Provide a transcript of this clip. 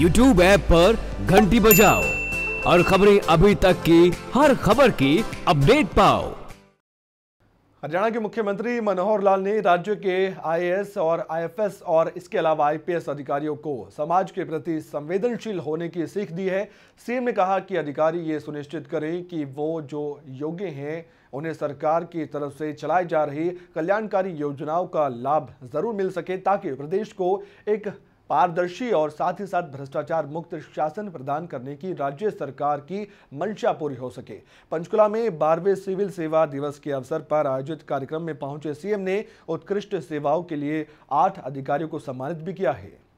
YouTube app पर घंटी बजाओ और खबरें अभी तक की, हर खबर की अपडेट पाओ। हरियाणा के मुख्यमंत्री मनोहर लाल ने राज्य के आईएएस और आईएफएस और इसके अलावा आईपीएस अधिकारियों को समाज के प्रति संवेदनशील होने की सीख दी है। सीएम ने कहा कि अधिकारी ये सुनिश्चित करें कि वो जो योग्य हैं, उन्हें सरकार की तरफ़ से चलाई जा रही कल्याणकारी योजनाओं का लाभ ज़रूर मिल सके ताकि प्रदेश को एक पारदर्शी और साथ ही साथ भ्रष्टाचार मुक्त शासन प्रदान करने की राज्य सरकार की मंशा पूरी हो सके। पंचकुला में बारहवें सिविल सेवा दिवस के अवसर पर आयोजित कार्यक्रम में पहुँचे सीएम ने उत्कृष्ट सेवाओं के लिए आठ अधिकारियों को सम्मानित भी किया है।